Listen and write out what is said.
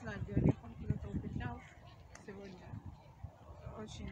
Хорошо, я знаю, где Олег, куда-то сегодня. Очень